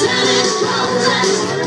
Seven mountains.